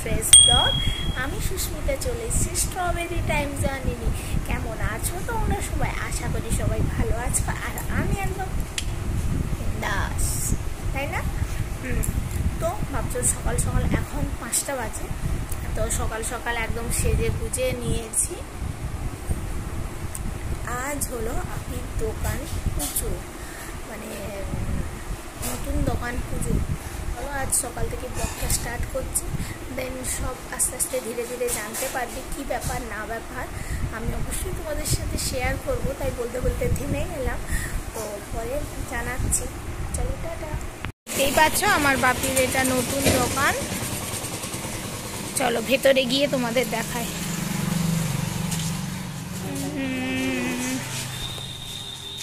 Fresh blog আমি সুস্মিতা চলে এসেছি স্ট্রবেরি টাইম জানিনি কেমন আছো তোমরা সবাই? আশা করি সবাই ভালো আছো, আর আমি একদম দাস, তাই না? তো ভাবছ সকাল সকাল এখন পাঁচটা বাজে, তো সকাল সকাল একদম সেজে গুজে নিয়েছি। আজ হলো আপির দোকান পুজো মানে নতুন দোকান পুজো। আজ সকাল থেকে ব্লগটা স্টার্ট করছি। দেন সব আস্তে আস্তে ধীরে ধীরে জানতে পারবে কি ব্যাপার, না ব্যাপার। আমি অবশ্যই তোমাদের সাথে শেয়ার করব, তাই বলতে বলতে থেমে গেলাম। তো পরে জানাচ্ছি। চলো, টাটা। এই পাচ্ছ আমার বাপির এটা নতুন দোকান। চলো, ভেতরে গিয়ে তোমাদের দেখায়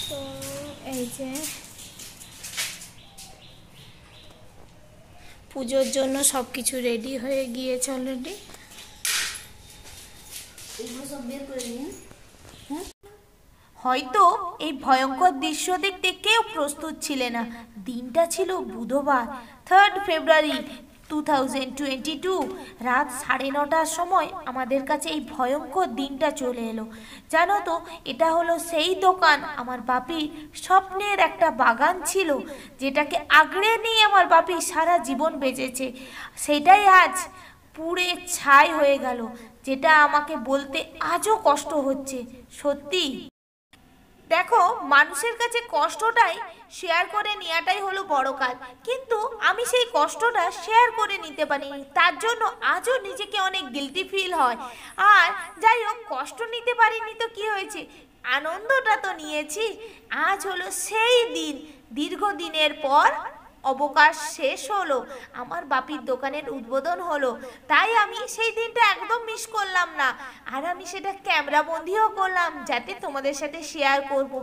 তো এই যে পুজোর জন্য সব কিছু রেডি হয়ে গিয়েছে অলরেডি হয়তো এই ভয়ঙ্কর দৃশ্য দেখতে কেউ প্রস্তুত ছিলে না। দিনটা ছিল বুধবার third February two thousand twenty two রাত সাড়ে নটার সময় আমাদের কাছে এই ভয়ঙ্কর দিনটা চলে এলো। জানো তো, এটা হলো সেই দোকান আমার বাপির স্বপ্নের একটা বাগান ছিল, যেটাকে আগড়ে নিয়ে আমার বাপি সারা জীবন বেঁচেছে। সেটাই আজ পুড়ে ছাই হয়ে গেল, যেটা আমাকে বলতে আজও কষ্ট হচ্ছে। সত্যি? দেখো, মানুষের কাছে কষ্টটাই শেয়ার করে নেওয়াটাই হলো বড় কাজ। কিন্তু আমি সেই কষ্টটা শেয়ার করে নিতে পারিনি। তার জন্য আজও নিজেকে অনেক গিলটি ফিল হয়। আর যাই হোক, কষ্ট নিতে পারিনি তো কি হয়েছে? আনন্দটা তো নিয়েছি। আজ হলো সেই দিন। দীর্ঘদিনের পর অবকাশ শেষ হলো, আমার বাপির দোকানের উদ্বোধন হলো, তাই আমি সেই দিনটা একদম মিস করলাম না। আর আমি সেটা ক্যামেরা বন্দিও করলাম, যাতে তোমাদের সাথে শেয়ার করব।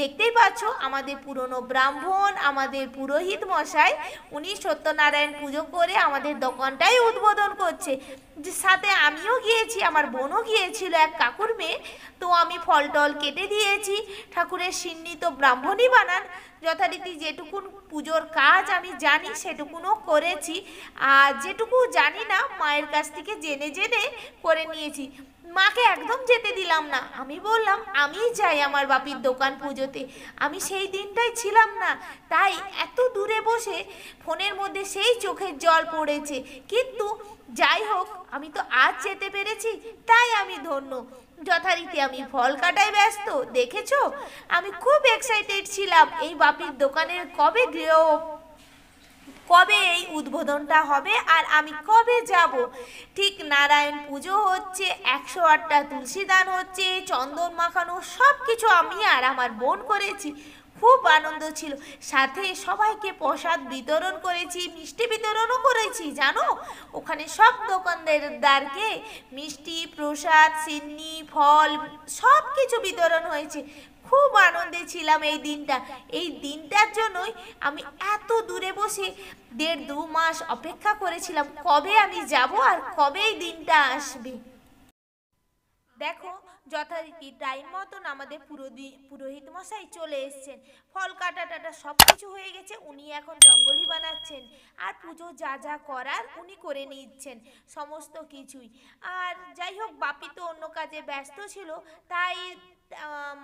দেখতেই পাচ্ছ, আমাদের পুরনো ব্রাহ্মণ, আমাদের পুরোহিত মশাই, উনি সত্যনারায়ণ পুজো করে আমাদের দোকানটাই উদ্বোধন করছে। যে সাথে আমিও গিয়েছি, আমার বোনও গিয়েছিল, এক কাকুর মেয়ে। তো আমি ফল টল কেটে দিয়েছি, ঠাকুরের সিন্নি তো ব্রাহ্মণই বানান। যথারীতি যেটুকুন পুজোর কাজ আমি জানি, সেটুকুনও করেছি। আর যেটুকু জানি না, মায়ের কাছ থেকে জেনে জেনে করে নিয়েছি। মাকে একদম যেতে দিলাম না। আমি বললাম, আমিই যাই আমার বাপির দোকান পুজোতে। আমি সেই দিনটাই ছিলাম না। তাই এত দূরে বসে ফোনের মধ্যে সেই চোখের জল পড়েছে। কিন্তু যাই হোক, আমি তো আজ যেতে পেরেছি, তাই আমি ধন্য। যথারীতি আমি ফল কাটায় ব্যস্ত, দেখেছ? আমি খুব এক্সাইটেড ছিলাম এই বাপির দোকানের কবে গৃহ কবে এই উদ্বোধনটা হবে আর আমি কবে যাব? ঠিক নারায়ণ পুজো হচ্ছে, একশো আটটা তুলসী দান হচ্ছে, চন্দন মাখানো সব কিছু আমি আর আমার বোন করেছি। খুব আনন্দ ছিল। সাথে সবাইকে প্রসাদ বিতরণ করেছি, মিষ্টি বিতরণও করেছি, জানো? ওখানে সব দোকানদারকে মিষ্টি, প্রসাদ, সিন্নি, ফল সব কিছু বিতরণ হয়েছে। খুব আনন্দে ছিলাম এই দিনটা। এই দিনটার জন্যই আমি এত দূরে বসে দেড় দু মাস অপেক্ষা করেছিলাম, কবে আমি যাব আর কবে এই দিনটা আসবে? দেখো, যথারীতি টাইম মতন আমাদের পুরোদি, পুরোহিত মশাই চলে এসছেন। ফল কাটা টাটা সব কিছু হয়ে গেছে, উনি এখন জঙ্গলি বানাচ্ছেন। আর পুজো যা যা করার উনি করে নিচ্ছেন, সমস্ত কিছুই। আর যাই হোক, বাপি তো অন্য কাজে ব্যস্ত ছিল, তাই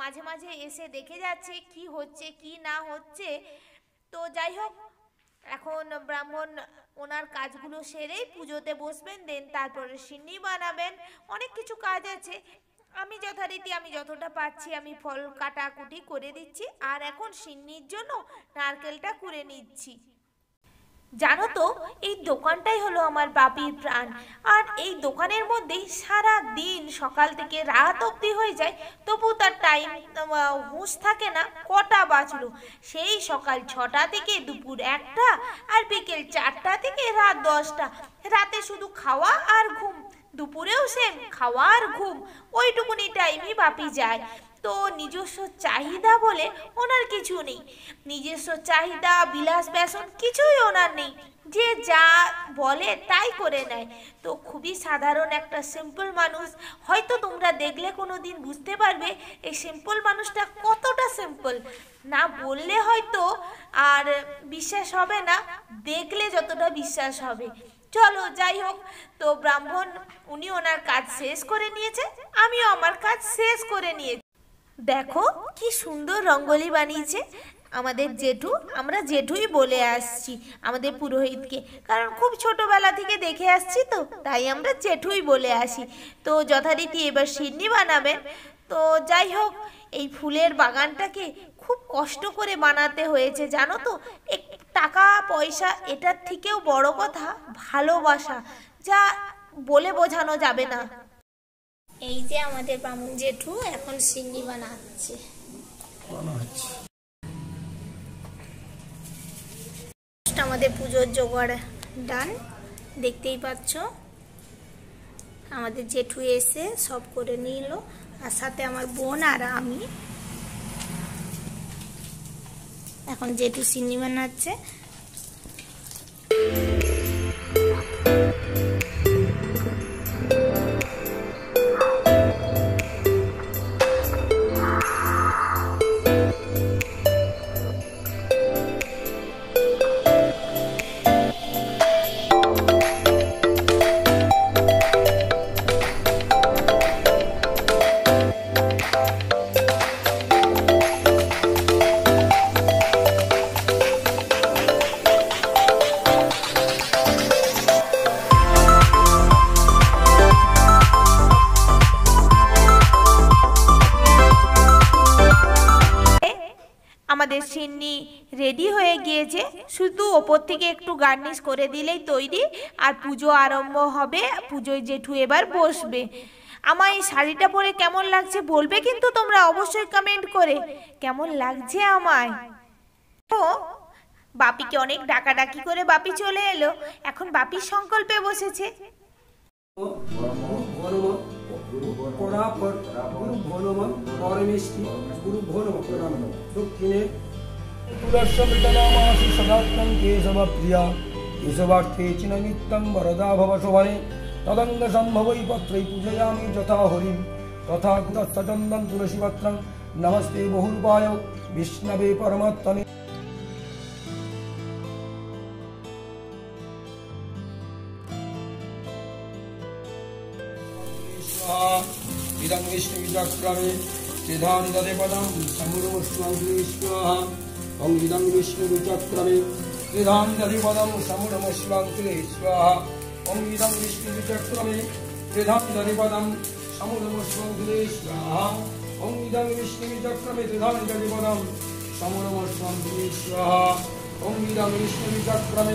মাঝে মাঝে এসে দেখে যাচ্ছে কি হচ্ছে, কি না হচ্ছে। তো যাই হোক এখন ব্রাহ্মণ ওনার কাজগুলো সেরেই পুজোতে বসবেন দেন তারপরে সিন্নি বানাবেন। অনেক কিছু কাজ আছে। আমি যথারীতি আমি যতটা পাচ্ছি আমি ফল কাটাকুটি করে দিচ্ছি। আর এখন সিন্নির জন্য নারকেলটা কুড়ে নিচ্ছি। জানো তো, এই দোকানটাই হলো আমার বাপির প্রাণ। আর এই দোকানের মধ্যেই সারা দিন সকাল থেকে রাত অবধি হয়ে যায়, তবু তার টাইম হুঁশ থাকে না কটা বাজলো। সেই সকাল ছটা থেকে দুপুর একটা আর বিকেল চারটা থেকে রাত দশটা। রাতে শুধু খাওয়া আর ঘুম। দুপুরেও সেম খাওয়ার ঘুম, ওইটুকুনি টাইমই বাপি যায়। তো নিজস্ব চাহিদা বলে ওনার কিছু নেই। নিজস্ব চাহিদা, বিলাস ব্যাসন কিছুই ওনার নেই। যে যা বলে তাই করে নেয়। তো খুবই সাধারণ একটা সিম্পল মানুষ। হয়তো তোমরা দেখলে কোনো দিন বুঝতে পারবে এই সিম্পল মানুষটা কতটা সিম্পল না বললে হয়তো আর বিশ্বাস হবে না, দেখলে যতটা বিশ্বাস হবে। চলো, যাই হোক। তো ব্রাহ্মণ উনি ওনার কাজ শেষ করে নিয়েছে, আমিও আমার কাজ শেষ করে নিয়েছি। দেখো, কি সুন্দর রঙ্গোলি বানিয়েছে। আমাদের জেঠু, আমরা জেঠুই বলে আসছি আমাদের পুরোহিতকে, কারণ খুব ছোটবেলা থেকে দেখে আসছি তো, তাই আমরা জেঠুই বলে আসি। তো যথারীতি এবার সিন্নি বানাবেন। তো যাই হোক এই ফুলের বাগানটাকে খুব কষ্ট করে বানাতে হয়েছে জানো তো? এক টাকা পয়সা এটার থেকেও বড় কথা ভালোবাসা যা বলে বোঝানো যাবে না। এই যে আমাদের বামুন জেঠু এখন সিঙ্গি বানাচ্ছে। আমাদের পুজোর জোগাড় ডান দেখতেই পাচ্ছ? আমাদের জেঠু এসে সব করে নিল। আর সাথে আমার বোন আর আমি। এখন যেহেতু সিনেমা বানাচ্ছে হয়ে শুধু ওপর থেকে একটু গার্নিশ করে দিলেই তৈরি, আর পুজো আরম্ভ হবে, পুজোয় জেঠু এবার বসবে। আমার এই শাড়িটা পরে কেমন লাগছে বলবে কিন্তু তোমরা অবশ্যই কমেন্ট করে। কেমন লাগছে আমায়? ও, বাপিকে অনেক ডাকাডাকি করে বাপি চলে এলো। এখন বাপির সংকল্পে বসেছে। গুরু গুরু ভনম প্রণাম দক্ষিণে তুলস্যমৃতনামাসি সদাত্মং কেশব প্রিয়া কেশবার্থে চিনমিত্তং বরদা ভব শোভনে তদঙ্গ সম্ভবৈ পত্রৈ পূজয়ামি যথা হরিম তথা কুতঃসচন্দন তুলসীপত্রং নমস্তে বহুরূপায় বিষ্ণবে পরমাত্মনে ইদং বিষ্ণুবিচক্রমে ত্রিধানি দদে পদম সমুরমুষ্মাঙ্গে স্বাহা। ওং ইদং বিষ্ণুবিচক্রমে ত্রিধানি দদে পদম সমুরমুষ্মাঙ্গে স্বাহা। ওং ইদং বিষ্ণুবিচক্রমে ত্রিধানি দদে পদম সমুরমুষ্মাঙ্গে স্বাহা। ওং ইদং বিষ্ণুবিচক্রমে